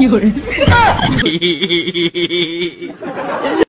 有人。